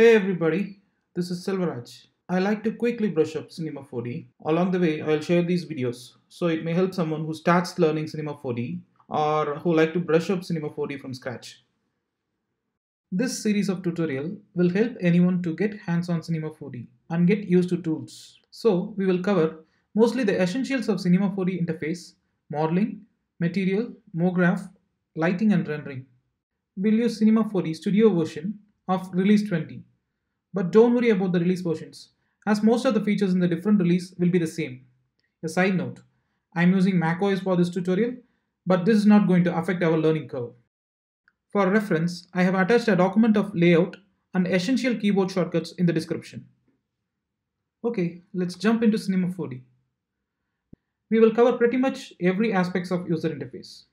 Hey everybody, this is Selvaraj. I like to quickly brush up Cinema 4D. Along the way, I'll share these videos so it may help someone who starts learning Cinema 4D or who like to brush up Cinema 4D from scratch. This series of tutorial will help anyone to get hands on Cinema 4D and get used to tools. So we will cover mostly the essentials of Cinema 4D interface, modeling, material, MoGraph, lighting and rendering. We'll use Cinema 4D Studio version of release 20. But don't worry about the release versions, as most of the features in the different release will be the same. A side note, I'm using macOS for this tutorial, but this is not going to affect our learning curve. For reference, I have attached a document of layout and essential keyboard shortcuts in the description. Okay, let's jump into Cinema 4D. We will cover pretty much every aspects of user interface.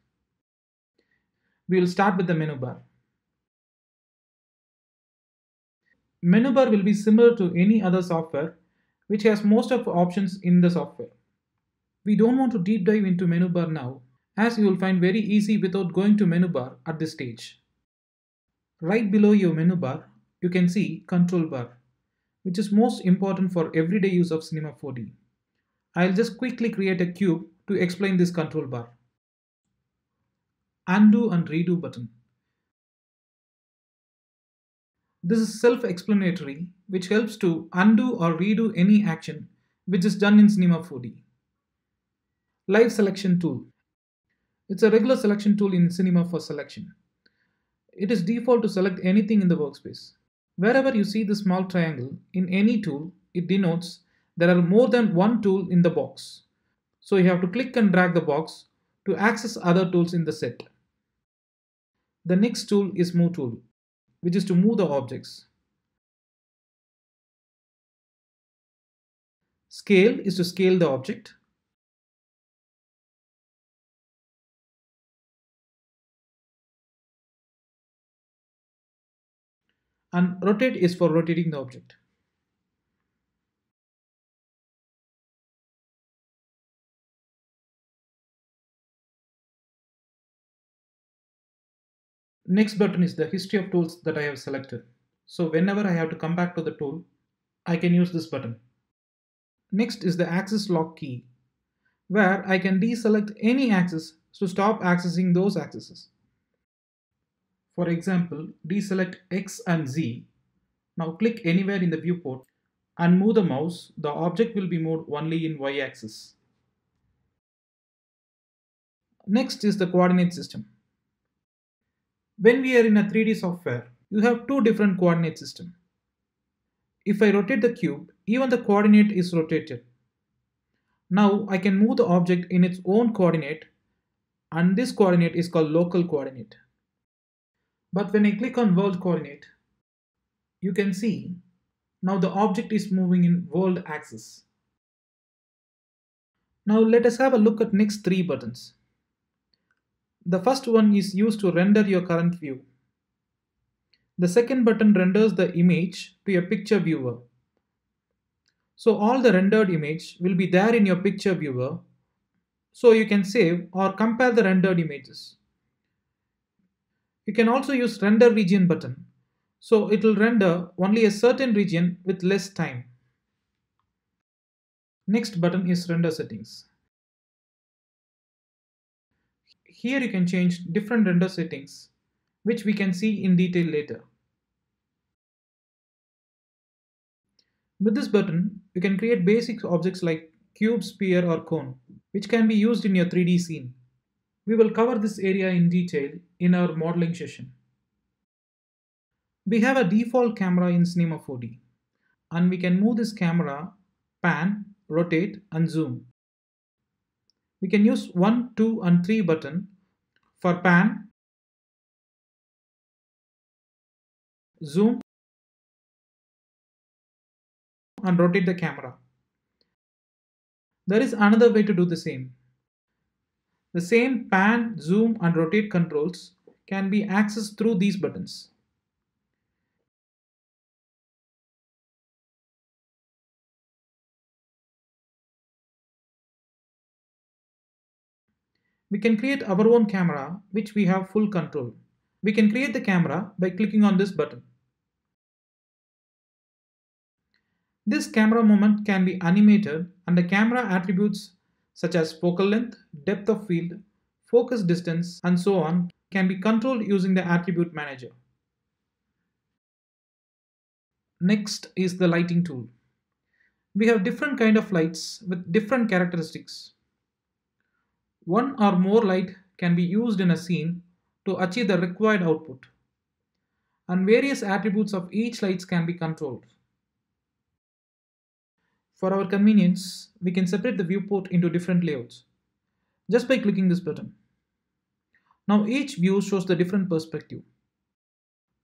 We will start with the menu bar. Menu bar will be similar to any other software which has most of the options in the software. We don't want to deep dive into menu bar now as you will find very easy without going to menu bar at this stage. Right below your menu bar, you can see control bar, which is most important for everyday use of Cinema 4D. I'll just quickly create a cube to explain this control bar. Undo and redo button. This is self-explanatory, which helps to undo or redo any action which is done in Cinema 4D. Live Selection Tool. It's a regular selection tool in Cinema for selection. It is default to select anything in the workspace. Wherever you see the small triangle in any tool, it denotes there are more than one tool in the box. So you have to click and drag the box to access other tools in the set. The next tool is Move tool which is to move the objects. Scale is to scale the object. And rotate is for rotating the object. Next button is the history of tools that I have selected. So whenever I have to come back to the tool, I can use this button. Next is the axis lock key, where I can deselect any axis to stop accessing those axes. For example, deselect X and Z. Now click anywhere in the viewport and move the mouse, the object will be moved only in Y axis. Next is the coordinate system. When we are in a 3D software, you have two different coordinate system. If I rotate the cube, even the coordinate is rotated. Now I can move the object in its own coordinate and this coordinate is called local coordinate. But when I click on world coordinate, you can see now the object is moving in world axis. Now let us have a look at next three buttons. The first one is used to render your current view. The second button renders the image to your picture viewer. So all the rendered image will be there in your picture viewer so you can save or compare the rendered images. You can also use render region button so it will render only a certain region with less time. Next button is render settings. Here you can change different render settings, which we can see in detail later. With this button, you can create basic objects like cube, sphere or cone, which can be used in your 3D scene. We will cover this area in detail in our modeling session. We have a default camera in Cinema 4D and we can move this camera, pan, rotate and zoom. We can use 1, 2 and 3 button for pan, zoom and rotate the camera. There is another way to do the same. The same pan, zoom and rotate controls can be accessed through these buttons. We can create our own camera which we have full control. We can create the camera by clicking on this button. This camera movement can be animated and the camera attributes such as focal length, depth of field, focus distance and so on can be controlled using the attribute manager. Next is the lighting tool. We have different kind of lights with different characteristics. One or more light can be used in a scene to achieve the required output. And various attributes of each lights can be controlled. For our convenience, we can separate the viewport into different layouts just by clicking this button. Now each view shows the different perspective.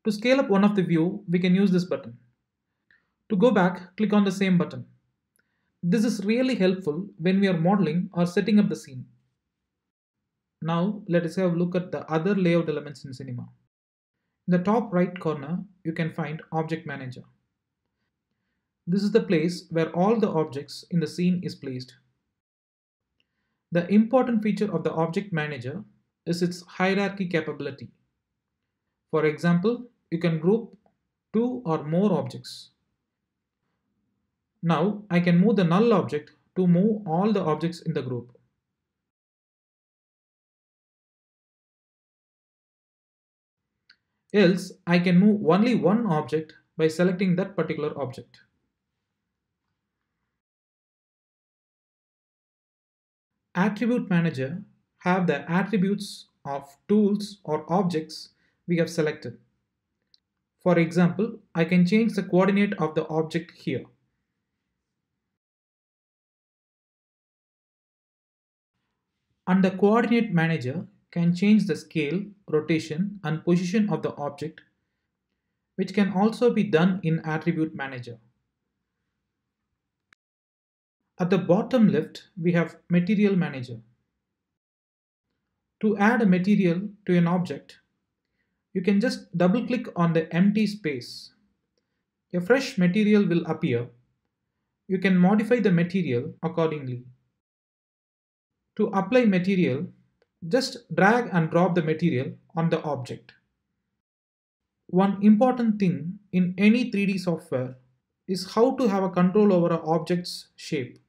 To scale up one of the view, we can use this button. To go back, click on the same button. This is really helpful when we are modeling or setting up the scene. Now let us have a look at the other layout elements in Cinema. In the top right corner, you can find Object Manager. This is the place where all the objects in the scene is placed. The important feature of the Object Manager is its hierarchy capability. For example, you can group two or more objects. Now I can move the null object to move all the objects in the group. Else I can move only one object by selecting that particular object. Attribute Manager have the attributes of tools or objects we have selected. For example, I can change the coordinate of the object here. Under coordinate manager can change the scale, rotation and position of the object which can also be done in Attribute Manager. At the bottom left, we have Material Manager. To add a material to an object, you can just double click on the empty space. A fresh material will appear. You can modify the material accordingly. To apply material, just drag and drop the material on the object. One important thing in any 3D software is how to have a control over an object's shape.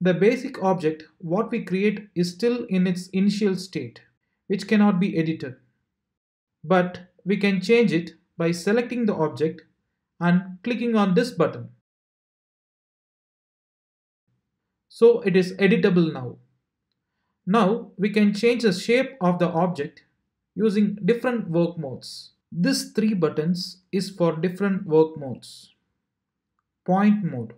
The basic object, what we create is still in its initial state, which cannot be edited. But we can change it by selecting the object and clicking on this button. So it is editable now. Now we can change the shape of the object using different work modes. This three buttons is for different work modes. Point mode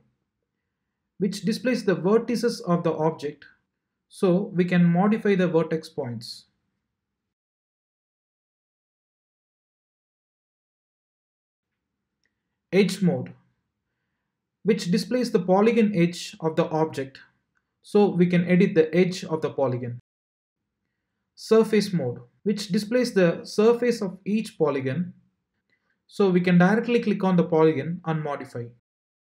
which displays the vertices of the object so we can modify the vertex points. Edge mode which displays the polygon edge of the object so we can edit the edge of the polygon. Surface mode which displays the surface of each polygon so we can directly click on the polygon and modify.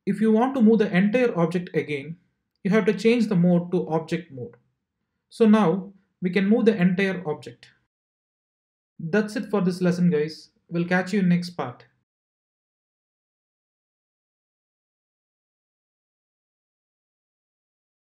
If you want to move the entire object again, you have to change the mode to object mode. So now we can move the entire object. That's it for this lesson guys. We'll catch you in next part.